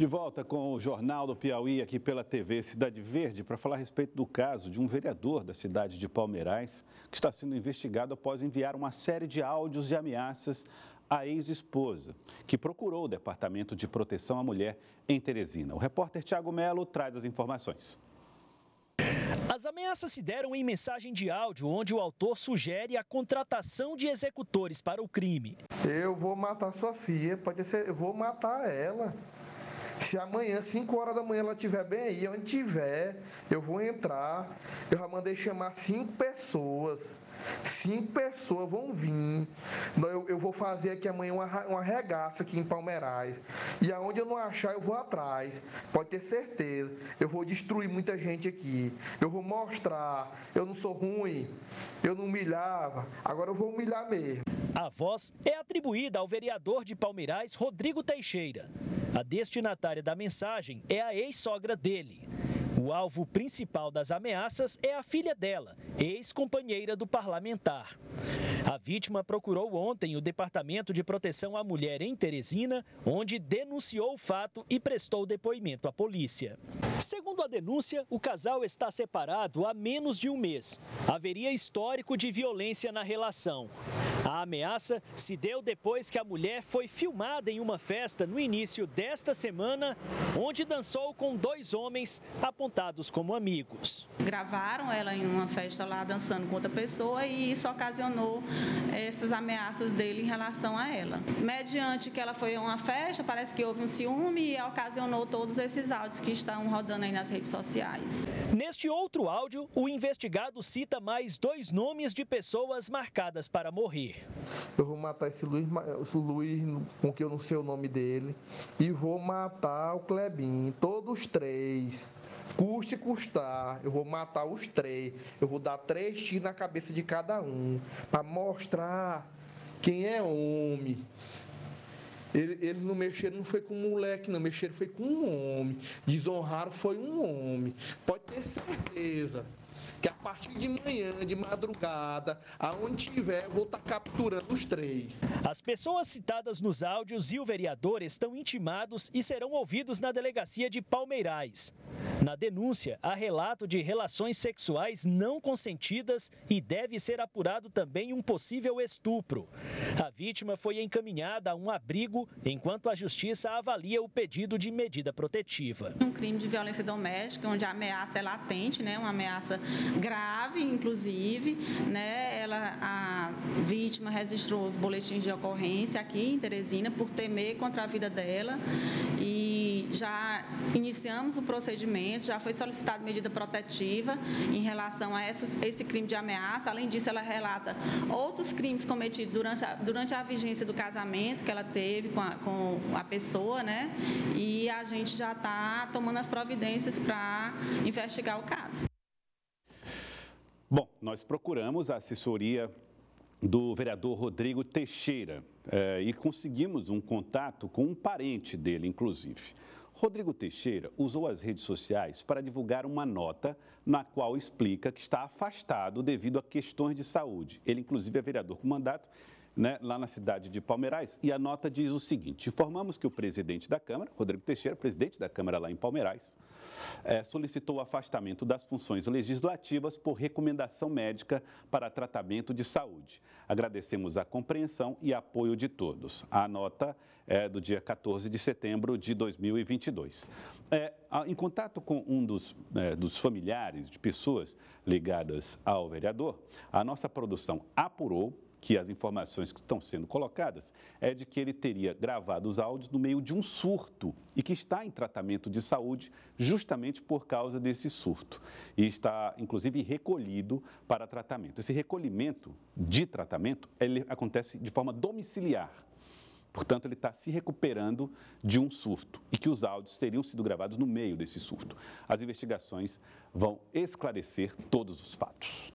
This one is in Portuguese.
De volta com o Jornal do Piauí aqui pela TV Cidade Verde para falar a respeito do caso de um vereador da cidade de Palmeirais que está sendo investigado após enviar uma série de áudios de ameaças à ex-esposa, que procurou o Departamento de Proteção à Mulher em Teresina. O repórter Tiago Melo traz as informações. As ameaças se deram em mensagem de áudio, onde o autor sugere a contratação de executores para o crime. Eu vou matar sua filha, pode ser, eu vou matar ela. Se amanhã, 5 horas da manhã, ela estiver bem aí, onde tiver, eu vou entrar. Eu já mandei chamar cinco pessoas. Cinco pessoas vão vir. Eu, eu vou fazer aqui amanhã uma, uma regaça aqui em Palmeirais. E aonde eu não achar, eu vou atrás. Pode ter certeza. Eu vou destruir muita gente aqui. Eu vou mostrar. Eu não sou ruim. Eu não humilhava. Agora eu vou humilhar mesmo. A voz é atribuída ao vereador de Palmeirais, Rodrigo Teixeira. A destinatária da mensagem é a ex-sogra dele. O alvo principal das ameaças é a filha dela, ex-companheira do parlamentar. A vítima procurou ontem o Departamento de Proteção à Mulher em Teresina, onde denunciou o fato e prestou depoimento à polícia. Segundo a denúncia, o casal está separado há menos de um mês. Haveria histórico de violência na relação. A ameaça se deu depois que a mulher foi filmada em uma festa no início desta semana, onde dançou com dois homens apontados como amigos. Gravaram ela em uma festa lá dançando com outra pessoa e isso ocasionou essas ameaças dele em relação a ela. Mediante que ela foi a uma festa, parece que houve um ciúme e ocasionou todos esses áudios que estão rodando aí nas redes sociais. Neste outro áudio, o investigado cita mais dois nomes de pessoas marcadas para morrer. Eu vou matar esse Luiz, esse Luiz com que eu não sei o nome dele, e vou matar o Clebinho, todos três. Custe custar, eu vou matar os três. Eu vou dar três tiros na cabeça de cada um. Para mostrar quem é homem. Eles ele não mexeram, não foi com moleque, não. Mexeram foi com um homem. Desonraram foi um homem. Pode ter certeza partir de manhã, de madrugada, aonde tiver, eu vou estar tá capturando os três. As pessoas citadas nos áudios e o vereador estão intimados e serão ouvidos na delegacia de Palmeirais. Na denúncia, há relato de relações sexuais não consentidas e deve ser apurado também um possível estupro. A vítima foi encaminhada a um abrigo enquanto a justiça avalia o pedido de medida protetiva. Um crime de violência doméstica, onde a ameaça é latente, né, uma ameaça grave, inclusive, né, ela, a vítima registrou os boletins de ocorrência aqui em Teresina por temer contra a vida dela e já iniciamos o procedimento já foi solicitada medida protetiva em relação a essas, esse crime de ameaça. Além disso, ela relata outros crimes cometidos durante a, durante a vigência do casamento que ela teve com a, com a pessoa, né? E a gente já está tomando as providências para investigar o caso. Bom, nós procuramos a assessoria do vereador Rodrigo Teixeira eh, e conseguimos um contato com um parente dele, inclusive. Rodrigo Teixeira usou as redes sociais para divulgar uma nota na qual explica que está afastado devido a questões de saúde. Ele, inclusive, é vereador com mandato né, lá na cidade de Palmeirais. E a nota diz o seguinte: informamos que o presidente da Câmara, Rodrigo Teixeira, presidente da Câmara lá em Palmeirais, é, solicitou o afastamento das funções legislativas por recomendação médica para tratamento de saúde. Agradecemos a compreensão e apoio de todos. A nota é do dia 14 de setembro de 2022. É, em contato com um dos, é, dos familiares de pessoas ligadas ao vereador, a nossa produção apurou que as informações que estão sendo colocadas é de que ele teria gravado os áudios no meio de um surto e que está em tratamento de saúde justamente por causa desse surto e está inclusive recolhido para tratamento. Esse recolhimento de tratamento ele acontece de forma domiciliar. Portanto, ele está se recuperando de um surto e que os áudios teriam sido gravados no meio desse surto. As investigações vão esclarecer todos os fatos.